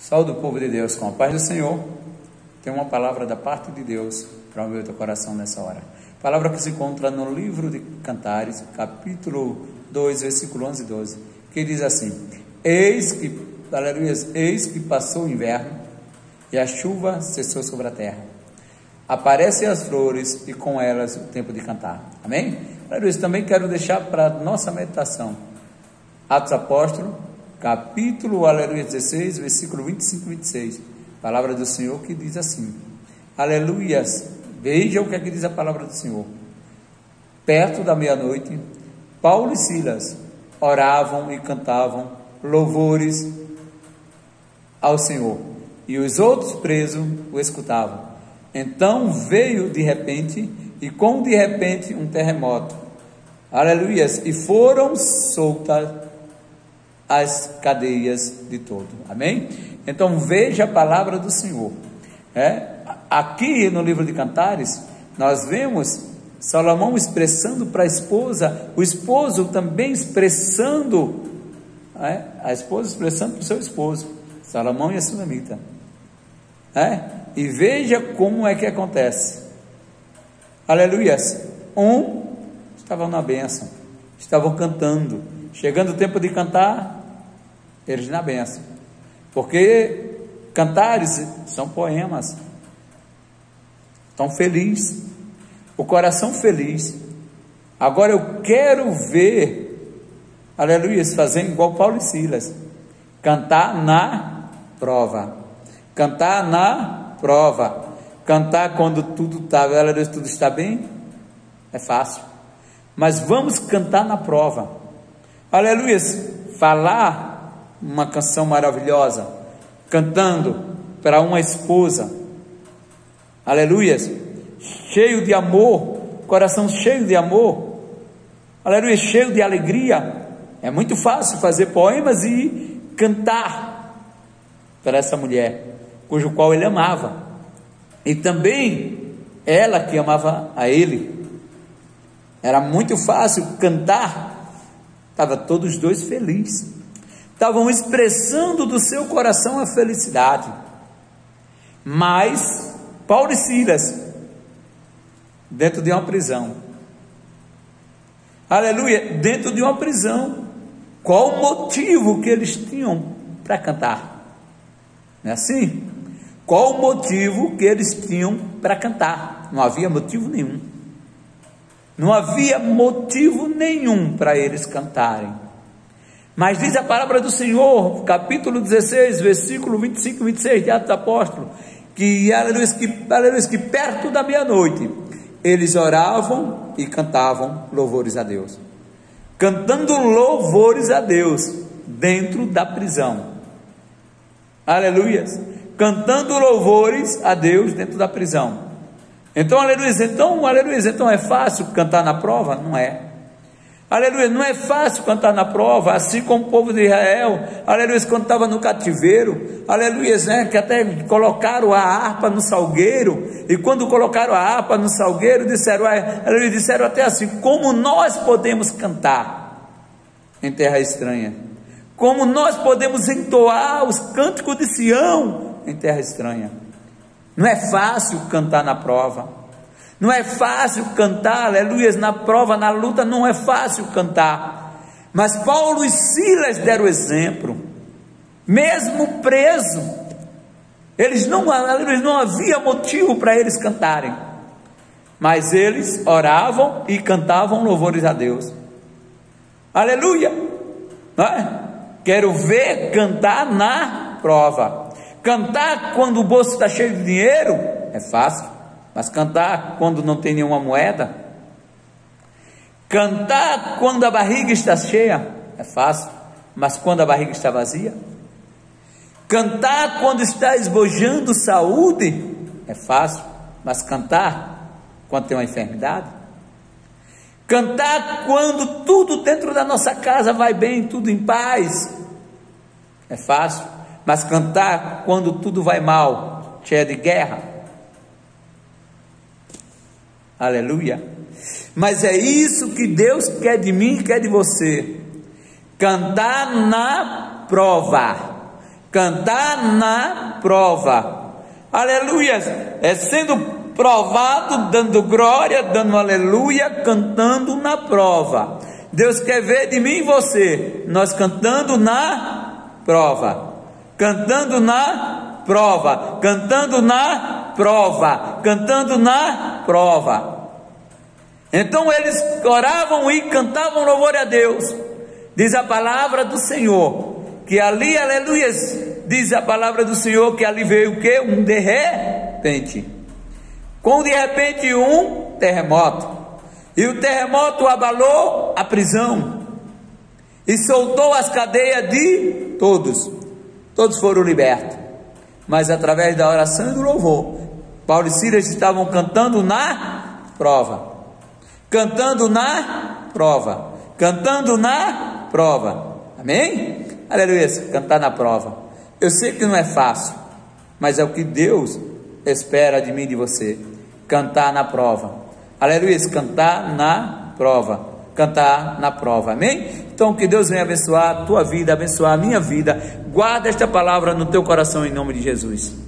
Saúde o povo de Deus com a paz do Senhor. Tem uma palavra da parte de Deus para o meu teu coração nessa hora. Palavra que se encontra no livro de Cantares, capítulo 2, versículo 11 e 12, que diz assim: Eis que, aleluia, eis que passou o inverno e a chuva cessou sobre a terra. Aparecem as flores e com elas o tempo de cantar. Amém? Aleluia. Também quero deixar para nossa meditação. Atos Apóstolos, capítulo, aleluia, 16, versículo 25 e 26. Palavra do Senhor que diz assim: Aleluias. Veja o que é que diz a palavra do Senhor. Perto da meia-noite, Paulo e Silas oravam e cantavam louvores ao Senhor, e os outros presos o escutavam. Então veio de repente, e com de repente um terremoto. Aleluias! E foram soltas as cadeias de todo. Amém? Então veja a palavra do Senhor. É? Aqui no livro de Cantares, nós vemos Salomão expressando para a esposa, o esposo também expressando, é? a esposa expressando para o seu esposo, Salomão e a Sunamita. É? E veja como é que acontece. Aleluias. Um estava na bênção, estavam cantando. Chegando o tempo de cantar, eles na benção. Porque cantares são poemas. Tão feliz, o coração feliz. Agora eu quero ver, aleluia, fazendo igual Paulo e Silas, cantar na prova, cantar na prova, cantar quando tudo está, aleluia, tudo está bem, é fácil. Mas vamos cantar na prova, aleluia, falar uma canção maravilhosa, cantando para uma esposa, aleluias, cheio de amor, coração cheio de amor, aleluia, cheio de alegria. É muito fácil fazer poemas e cantar para essa mulher, cujo qual ele amava, e também ela que amava a ele. Era muito fácil cantar, estava todos dois felizes estavam expressando do seu coração a felicidade. Mas Paulo e Silas, dentro de uma prisão, aleluia, dentro de uma prisão, qual o motivo que eles tinham para cantar? Não é assim? Qual o motivo que eles tinham para cantar? Não havia motivo nenhum. Não havia motivo nenhum para eles cantarem. Mas diz a palavra do Senhor, capítulo 16, versículo 25 e 26 de Atos Apóstolos, que, aleluia, que, aleluia, que perto da meia-noite eles oravam e cantavam louvores a Deus. Cantando louvores a Deus dentro da prisão. Aleluia. Cantando louvores a Deus dentro da prisão. Então, aleluia. Então, aleluia. Então é fácil cantar na prova? Não é. Aleluia, não é fácil cantar na prova, assim como o povo de Israel, aleluia, quando estava no cativeiro, aleluia, né, que até colocaram a harpa no salgueiro, e quando colocaram a harpa no salgueiro, disseram, aleluia, disseram até assim, como nós podemos cantar em terra estranha? Como nós podemos entoar os cânticos de Sião em terra estranha? Não é fácil cantar na prova, não é fácil cantar, aleluia, na prova, na luta, não é fácil cantar. Mas Paulo e Silas deram exemplo, mesmo preso, eles não, aleluia, não havia motivo para eles cantarem, mas eles oravam e cantavam louvores a Deus. Aleluia! Não é? Quero ver cantar na prova. Cantar quando o bolso está cheio de dinheiro é fácil. Mas cantar quando não tem nenhuma moeda, cantar quando a barriga está cheia, é fácil, mas quando a barriga está vazia, cantar quando está esbojando saúde, é fácil, mas cantar quando tem uma enfermidade, cantar quando tudo dentro da nossa casa vai bem, tudo em paz, é fácil, mas cantar quando tudo vai mal, cheia de guerra, Aleluia. Mas é isso que Deus quer de mim e quer de você. Cantar na prova. Cantar na prova. Aleluia! É sendo provado, dando glória, dando aleluia, cantando na prova. Deus quer ver de mim e você, nós cantando na prova. Cantando na prova, cantando na prova, cantando na prova. Então eles oravam e cantavam louvor a Deus. Diz a palavra do Senhor que ali, aleluia, diz a palavra do Senhor que ali veio o que? Um de repente. Com de repente um terremoto. E o terremoto abalou a prisão e soltou as cadeias de todos. Todos foram libertos. Mas através da oração e do louvor, Paulo e Silas estavam cantando na prova. Cantando na prova, cantando na prova, amém? Aleluia, cantar na prova. Eu sei que não é fácil, mas é o que Deus espera de mim e de você, cantar na prova, aleluia, cantar na prova, cantar na prova, amém? Então que Deus venha abençoar a tua vida, abençoar a minha vida, guarda esta palavra no teu coração em nome de Jesus.